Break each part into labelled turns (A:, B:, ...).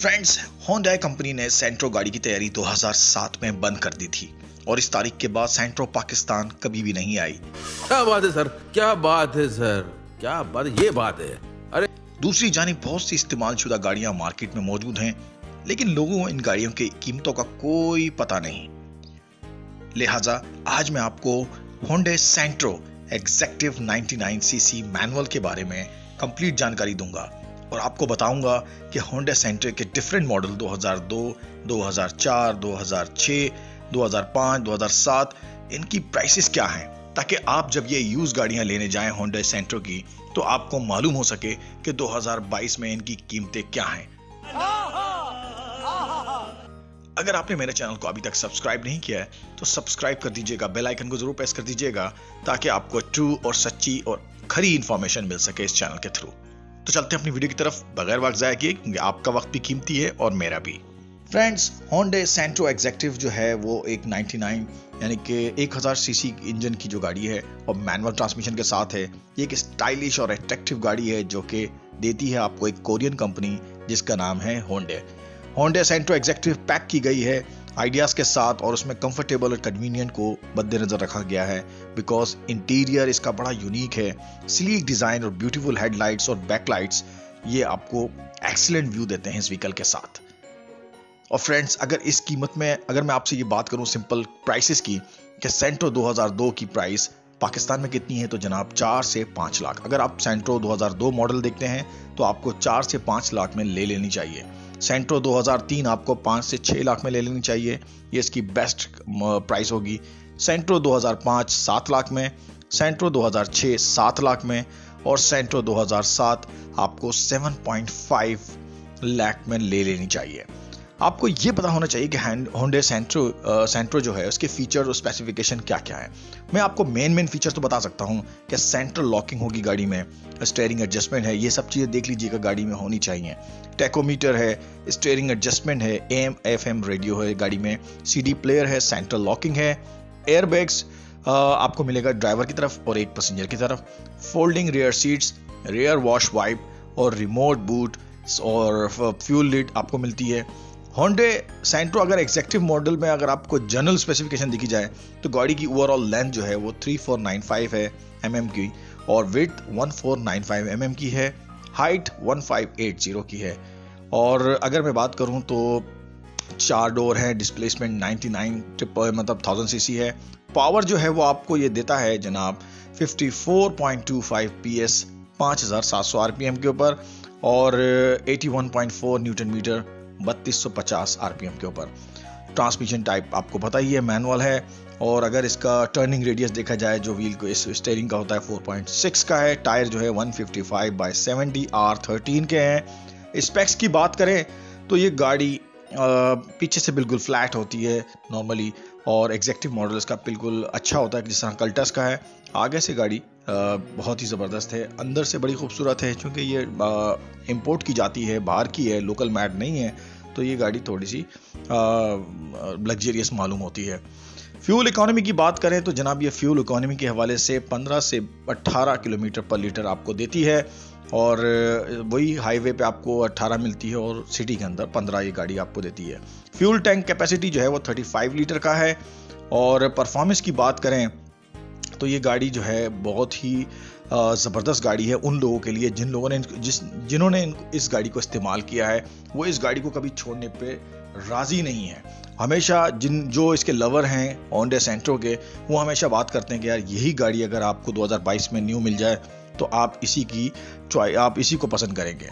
A: Friends Honda company ने सेंट्रो गाड़ी की तैयारी 2007 में बंद कर दी थी और इस तारीख के बाद सेंट्रो पाकिस्तान कभी भी नहीं आई।
B: क्या बात है सर? क्या बात है सर? क्या बात ये बात है। अरे
A: दूसरी जानिब बहुत सी इस्तेमाल शुदा गाड़ियाँ मार्केट में मौजूद हैं लेकिन लोगों को इन गाड़ियों की कीमतों का कोई पता नहीं। लिहाजा आज मैं आपको Hyundai Santro executive 99 CC manual के बारे में कंप्लीट जानकारी दूँगा। और आपको बताऊँगा कि होंडा सेंटर के डिफरेंट मॉडल 2002, 2004, 2006, 2005, 2007 इनकी प्राइसेस क्या हैं? ताकि आप जब ये यूज़ गाड़ियाँ लेने जाएँ होंडा सेंटर की तो आपको मालूम हो सके कि 2022 में इनकी कीमतें क्या हैं। अगर आपने मेरे चैनल को अभी तक सब्सक्राइब नहीं किया है तो सब्सक्राइब कर दीजिएगा बेल आइकन को ज़रूर प्रेस कर दीजिएगा ताकि आपको ट्रू और सच्ची और खरी इंफॉर्मेशन मिल सके इस चैनल के थ्रू तो चलते हैं अपनी वीडियो की तरफ़। बगैर वक्त जाया किए, क्योंकि आपका वक्त भी कीमती है और मेरा भी। फ्रेंड्स होंडे सेंट्रो एग्जेक्टिव जो है, वो एक 99 यानी कि 1000 सीसी इंजन की जो गाड़ी है, और मैनुअल ट्रांसमिशन के साथ है, ये एक स्टाइलिश और अट्रैक्टिव गाड़ी है, जो कि देती है आपको एक कोरियन कंपनी जिसका नाम है होंडे होंडे सेंट्रो एग्जेक्टिव पैक की गई है आइडियाज़ के साथ और उसमें कंफर्टेबल और कन्वीनियंट को मद्देनजर रखा गया है बिकॉज़ इंटीरियर इसका बड़ा यूनिक है। स्लीक डिज़ाइन और ब्यूटीफुल हेडलाइट्स और बैकलाइट्स ये आपको एक्सीलेंट व्यू देते हैं इस व्हीकल के साथ। और फ्रेंड्स अगर इस कीमत में, अगर मैं आपसे ये बात करूँ सिंपल प्राइसेस की, कि सेंट्रो 2002 की प्राइस पाकिस्तान में कितनी है तो जनाब चार से पाँच लाख। अगर आप सेंट्रो 2002 मॉडल देखते हैं तो आपको चार से पाँच लाख में ले लेनी चाहिए। सेंट्रो 2003 आपको 5 से 6 लाख में ले लेनी चाहिए। ये इसकी बेस्ट प्राइस होगी। सेंट्रो 2005 7 लाख में, सेंट्रो 2006 7 लाख में, और सेंट्रो 2007 आपको 7.5 लाख में ले लेनी चाहिए। आपको ये पता होना चाहिए कि होंडे सेंट्रो सेंट्रो जो है, उसके फीचर और स्पेसिफिकेशन क्या क्या है। मैं आपको मेन मेन फीचर तो बता सकता हूँ कि सेंट्रल लॉकिंग होगी गाड़ी में स्टेयरिंग एडजस्टमेंट है, ये सब चीज़ें देख लीजिएगा गाड़ी में होनी चाहिए। टेकोमीटर है स्टेयरिंग एडजस्टमेंट है एम एफ़ एम रेडियो है गाड़ी में सीडी प्लेयर है सेंट्रल लॉकिंग है एयर बैग्स आपको मिलेगा ड्राइवर की तरफ़ और एक पैसेंजर की तरफ़। Folding rear seats rear wash wipe और रिमोट बूट और फ्यूल लिड आपको मिलती है। होंडे सेंट्रो अगर एग्जेक्टिव मॉडल में अगर आपको जनरल स्पेसिफिकेशन दिखी जाए तो गाड़ी की ओवरऑल लेंथ जो है वो 3495 है एम की, और विथ 1495 एम की है हाइट 1580 की है। और अगर मैं बात करूँ तो चार डोर है डिस्प्लेसमेंट 99 ट्रिपल मतलब 1000 सीसी है। पावर जो है वो आपको ये देता है जनाब 54.25 पीएस 5700 आरपीएम के ऊपर, और 81.4 न्यूटन मीटर 3250 आरपीएम के ऊपर। ट्रांसमिशन टाइप आपको पता ही है मैनुअल है, और अगर इसका टर्निंग रेडियस देखा जाए, जो व्हील को इस स्टेयरिंग का होता है 4.6 का है, टायर जो है 155 बाय 70 आर 13 के हैं। स्पेक्स की बात करें तो ये गाड़ी पीछे से बिल्कुल फ्लैट होती है नॉर्मली और एग्जेक्टिव मॉडल इसका बिल्कुल अच्छा होता है जिस तरह कल्टस का है। आगे से गाड़ी बहुत ही ज़बरदस्त है। अंदर से बड़ी खूबसूरत है, क्योंकि ये इंपोर्ट की जाती है, बाहर की है लोकल मैट नहीं है तो ये गाड़ी थोड़ी सी लग्जरियस मालूम होती है। फ्यूल इकोनॉमी की बात करें तो जनाब ये फ्यूल इकोनॉमी के हवाले से 15 से 18 किलोमीटर पर लीटर आपको देती है। और वही हाईवे पे आपको 18 मिलती है और सिटी के अंदर 15 ये गाड़ी आपको देती है। फ्यूल टैंक कैपेसिटी जो है वो 35 लीटर का है। और परफॉर्मेंस की बात करें तो ये गाड़ी जो है बहुत ही ज़बरदस्त गाड़ी है उन लोगों के लिए जिन लोगों ने जिस, जिन्होंने इस गाड़ी को इस्तेमाल किया है। वो इस गाड़ी को कभी छोड़ने पे राज़ी नहीं है। हमेशा जिन, जो इसके लवर हैं ऑनडे सेंट्रो के, वो हमेशा बात करते हैं कि यार यही गाड़ी अगर आपको 2022 में न्यू मिल जाए तो आप इसी की आप इसी को पसंद करेंगे।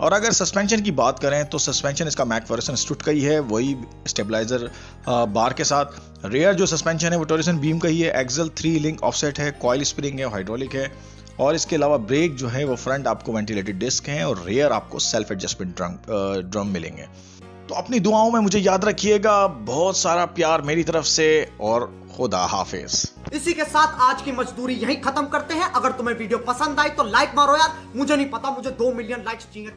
A: और अगर सस्पेंशन की बात करें तो सस्पेंशन इसका मैकफर्सन स्टूट का ही है वही स्टेबलाइजर बार के साथ। रेयर जो सस्पेंशन है, वो टोरिसन बीम का ही है एक्सल थ्री लिंक ऑफसेट है कॉयल स्प्रिंग है हाइड्रोलिक है। और इसके अलावा ब्रेक जो है, वो फ्रंट आपको वेंटिलेटेड डिस्क है, और रेयर आपको सेल्फ एडजस्टमेंट ड्रम ड्रम मिलेंगे। तो अपनी दुआओं में मुझे याद रखिएगा। बहुत सारा प्यार मेरी तरफ़ से और खुदा हाफिज।
C: इसी के साथ आज की मजदूरी यही खत्म करते हैं। अगर तुम्हें वीडियो पसंद आई तो लाइक मारो यार। मुझे नहीं पता, मुझे दो मिलियन लाइक्स चाहिए।